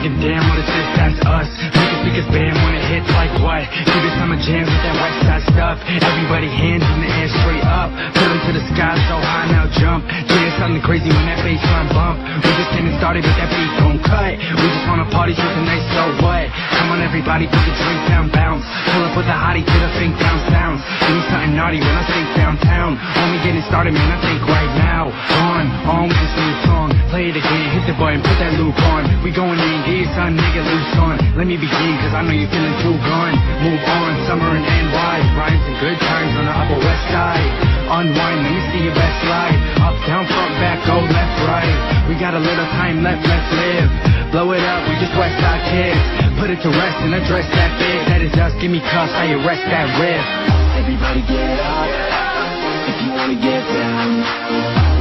thinking, damn, what is this? That's us. Make the speakers bam when it hits like what? Keep it summer jams with that west side stuff. Everybody hands in the air straight up. Put to the sky so high now jump. Yeah, something crazy when that bass line bump. We just getting started but that beat don't cut. We just wanna party so tonight, so what? Come on everybody, put the drink down, bounce. Pull up with the hottie to the think down sounds. Give me something naughty when I think downtown. Only getting started, man, I think right now. On, on with song. Play it again, hit the button, put that loop on. We going in, gear, son, nigga, loose on. Let me begin, cause I know you're feeling too gone. Move on, summer and NY. Rhymes and good times on the upper west side. Unwind, let me see your best slide. Up, down, front, back, go left, right. We got a little time left, let's live. Blow it up, we just west side kids. Put it to rest and address that bit. That is us, give me cuss, how you rest that riff. Everybody get up if you wanna get down.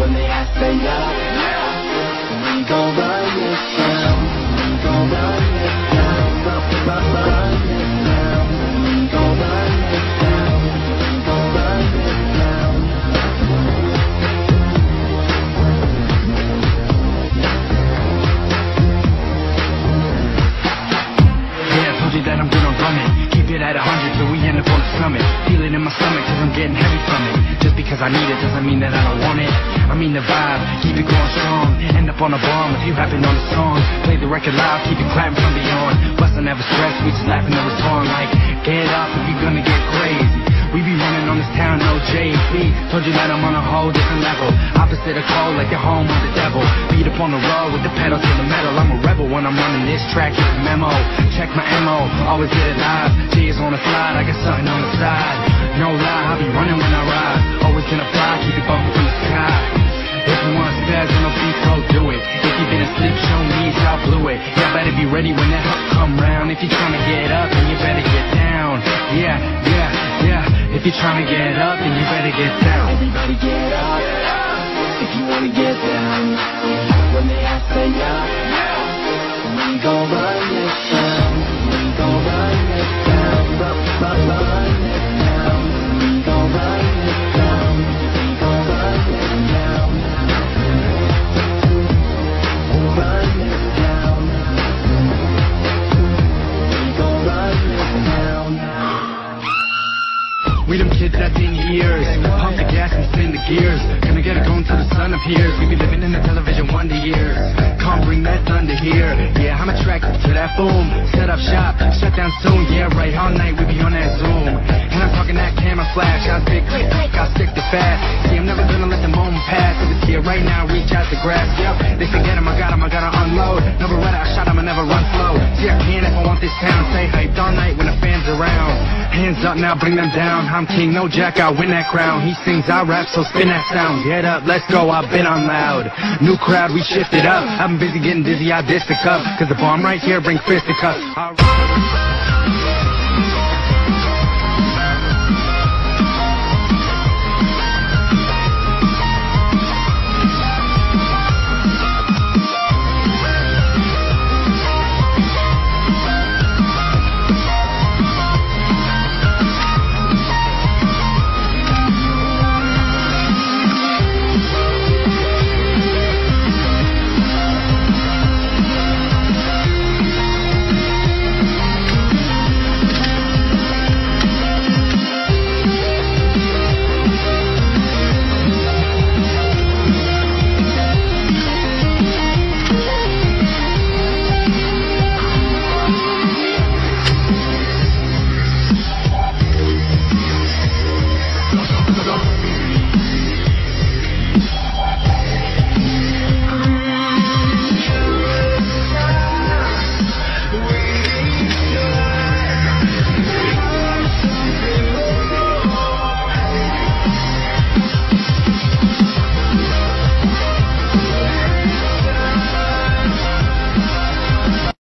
When they ask, say up. Gon' run this town. Because I need it doesn't mean that I don't want it. I mean the vibe, keep it going strong. End up on a bomb if you rapping on the song. Play the record loud, keep it clapping from beyond. Bustin' never stress, we just laughing never respond like, get up if you're gonna get crazy. We be running on this town, no JP. Told you that I'm on a whole different level. Opposite of cold, like the home of the devil. Beat up on the road with the pedal to the metal. I'm a rebel when I'm running this track. Memo. Check my MO, always get it live. Is on the it bumping from the sky. If you want spaz on no beat, go do it. If you been asleep, show me how blew it. Y'all better be ready when that come round. If you're trying to get up, then you better get down. Yeah, yeah, yeah. If you're trying to get up, then you better get down. Everybody get up if you wanna get down. When they ask, say up. We gon' years. Pump the gas and spin the gears. Gonna get it going till the sun appears. We be living in the television wonder years. Come bring that thunder here. Yeah, I'm attracted to that boom. Set up shop, shut down soon. Yeah, right. All night we be on that Zoom. And I'm talking that camera flash. I big click, click, I stick to fast. See, I'm never gonna let the here right now, reach out to grasp. Yep, they forget him, I got him, I gotta unload. Never read I shot him, I never run slow. See, I can if I want this town. Stay hyped all night when the fans around. Hands up now, bring them down. I'm king, no jack, I win that crown. He sings, I rap, so spin that sound. Get up, let's go, I've been on loud. New crowd, we shifted up. I've been busy getting dizzy, I diss the cup. Cause the bomb right here bring fisticuffs. Alright.